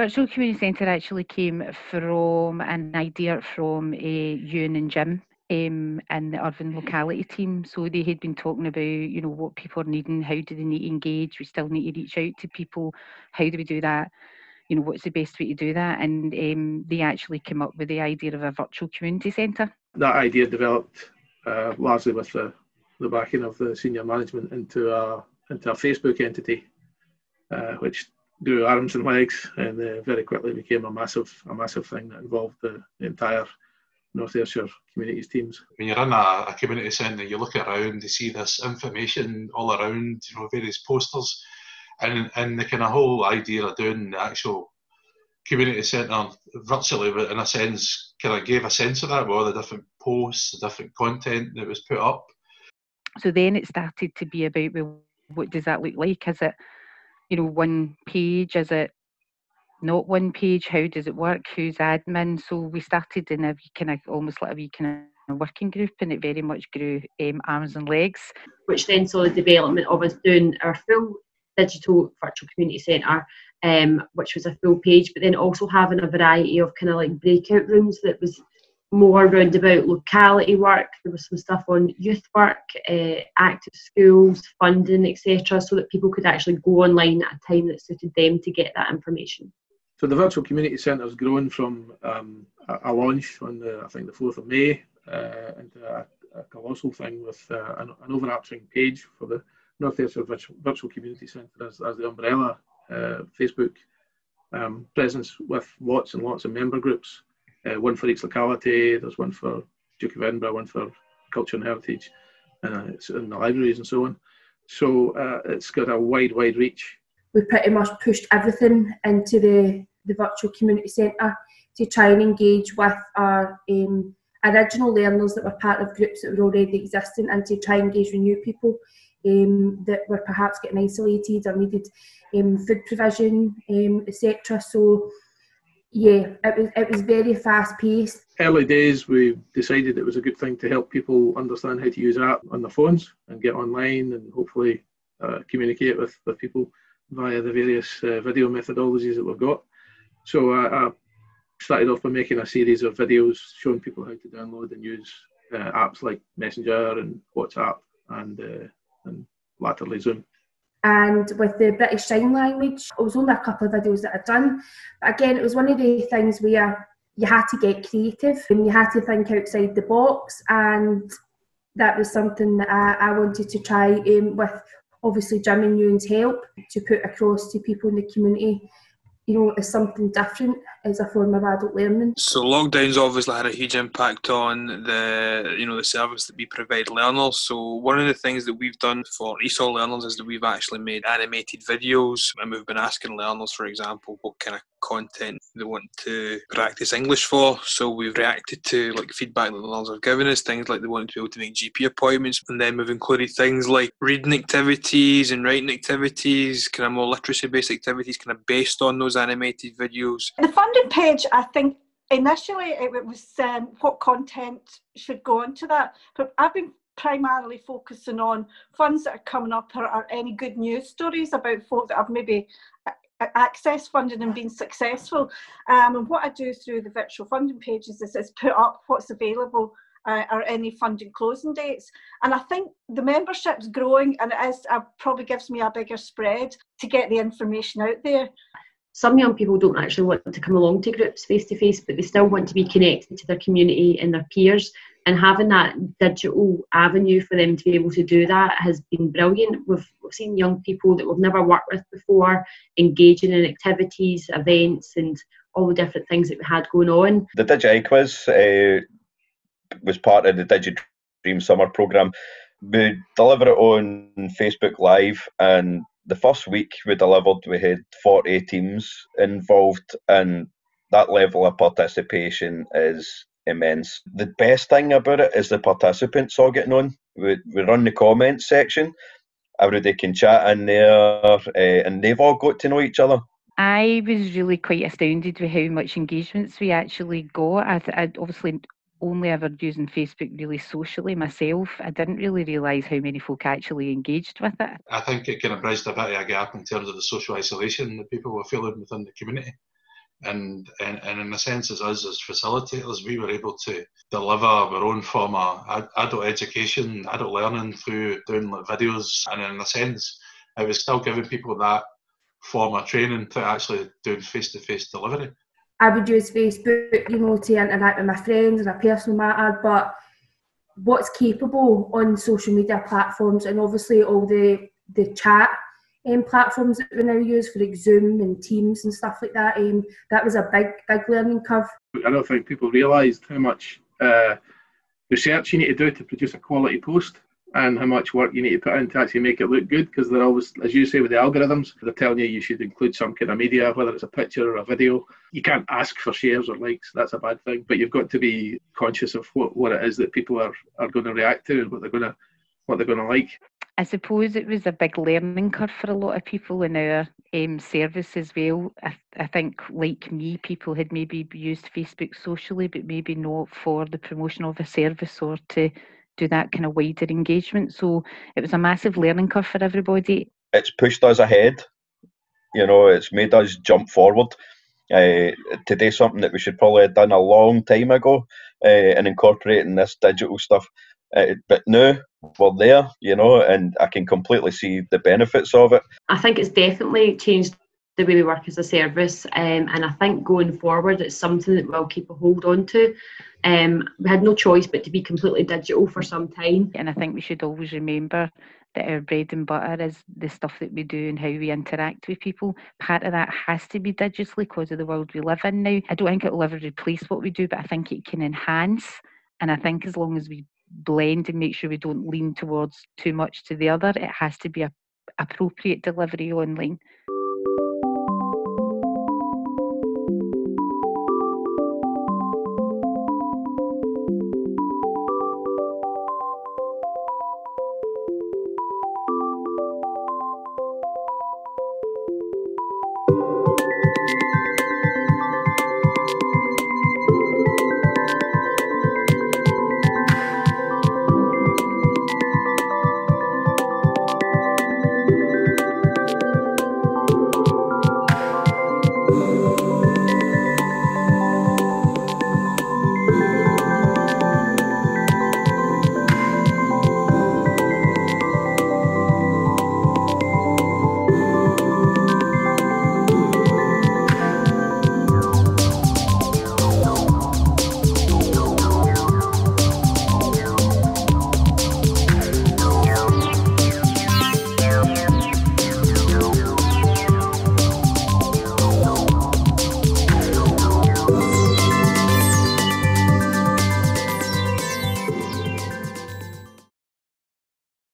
virtual community centre actually came from an idea from uh, Ewan and Jim um, and the urban locality team. So they had been talking about, you know, what people are needing, how do they need to engage? We still need to reach out to people. How do we do that? You know, what's the best way to do that? And um, they actually came up with the idea of a virtual community centre. That idea developed uh, largely with the, the backing of the senior management into a into a Facebook entity, uh, which grew arms and legs, and uh, very quickly became a massive a massive thing that involved the, the entire North Ayrshire communities teams. When you're in a, a community centre, you look around, you see this information all around, you know, various posters, and and the kind of whole idea of doing the actual community centre virtually, but in a sense, kind of gave a sense of that with all the different posts, the different content that was put up. So then it started to be about well, what does that look like? Is it, you know, one page? Is it not one page? How does it work? Who's admin? So we started in a kind of almost like a wee kind of working group, and it very much grew um, arms and legs. Which then saw the development of us doing our full digital virtual community centre, um, which was a full page, but then also having a variety of kind of like breakout rooms that was more around about locality work. There was some stuff on youth work, uh, active schools, funding, etc., so that people could actually go online at a time that suited them to get that information. So the virtual community centre has grown from um, a, a, launch on the I think the fourth of May uh, into a, a, colossal thing with uh, an, an, overarching page for the North Ayrshire virtual, virtual Community Centre as, as the umbrella uh, Facebook um, presence with lots and lots of member groups. Uh, one for each locality. There's one for Duke of Edinburgh, one for Culture and Heritage, uh, it's in the libraries and so on. So uh, it's got a wide, wide reach. We pretty much pushed everything into the the virtual community centre to try and engage with our um, original learners that were part of groups that were already existing and to try and engage with new people um, that were perhaps getting isolated or needed um, food provision, um, etc. So, yeah, it was it was very fast paced. Early days, we decided it was a good thing to help people understand how to use app on their phones and get online and hopefully uh, communicate with, with people via the various uh, video methodologies that we've got. So I, I, started off by making a series of videos showing people how to download and use uh, apps like Messenger and WhatsApp and uh, and latterly Zoom. And with the British Sign Language, it was only a couple of videos that I'd done. But again, it was one of the things where you had to get creative and you had to think outside the box. And that was something that I, I wanted to try um, with obviously Jim and Ewan's help to put across to people in the community you know, is something different as a form of adult learning. So lockdowns obviously had a huge impact on the you know the service that we provide learners. So one of the things that we've done for ESOL learners is that we've actually made animated videos and we've been asking learners, for example, what kind of content they want to practice English for. So we've reacted to like feedback that the learners have given us, things like they want to be able to make GP appointments, and then we've included things like reading activities and writing activities, kind of more literacy based activities, kind of based on those animated videos. The funding page, I think initially it was um, what content should go into that, but I've been primarily focusing on funds that are coming up or, or any good news stories about folk that have maybe access funding and been successful. Um, and what I do through the virtual funding pages is, is put up what's available uh, or any funding closing dates. And I think the membership's growing and it is uh, probably gives me a bigger spread to get the information out there. Some young people don't actually want to come along to groups face to face, but they still want to be connected to their community and their peers and having that digital avenue for them to be able to do that has been brilliant. We've, seen young people that we've never worked with before engaging in activities, events, and all the different things that we had going on. The Digi quiz uh, was part of the Digi Dream Summer programme. We delivered it on Facebook Live, and the first week we delivered, we had 40 teams involved, and that level of participation is immense. The best thing about it is the participants all getting on. We, we run the comments section. Everybody can chat in there, uh, and they've all got to know each other. I was really quite astounded with how much engagements we actually got. I, I obviously only ever using Facebook really socially myself. I didn't really realise how many folk actually engaged with it. I think it kind of bridged a bit of a gap in terms of the social isolation that people were feeling within the community. And, and, and in a sense, as us as facilitators, we were able to deliver our own form of adult education, adult learning through doing like videos. And in a sense, it was still giving people that form of training to actually doing face to face delivery. I would use Facebook, you know, to interact with my friends in a personal matter, but what's capable on social media platforms and obviously all the the chat um, platforms that we now use for like Zoom and Teams and stuff like that. Um, that was a big, big learning curve. I don't think people realised how much uh, research you need to do to produce a quality post and how much work you need to put in to actually make it look good because they're always, as you say, with the algorithms, they're telling you you should include some kind of media, whether it's a picture or a video. You can't ask for shares or likes, that's a bad thing, but you've got to be conscious of what, what it is that people are, are going to react to and what they're going to what they're going to like. I suppose it was a big learning curve for a lot of people in our um, service as well. I, I think, like me, people had maybe used Facebook socially, but maybe not for the promotion of a service or to do that kind of wider engagement. So it was a massive learning curve for everybody. It's pushed us ahead. You know, it's made us jump forward. Uh, to do something that we should probably have done a long time ago uh, and incorporating this digital stuff. Uh, but now we're there, you know, and I can completely see the benefits of it. I think it's definitely changed the way we work as a service, um, and I think going forward, it's something that we'll keep a hold on to. Um, we had no choice but to be completely digital for some time. And I think we should always remember that our bread and butter is the stuff that we do and how we interact with people. Part of that has to be digitally because of the world we live in now. I don't think it will ever replace what we do, but I think it can enhance. And I think as long as we blend and make sure we don't lean towards too much to the other, it has to be a appropriate delivery online.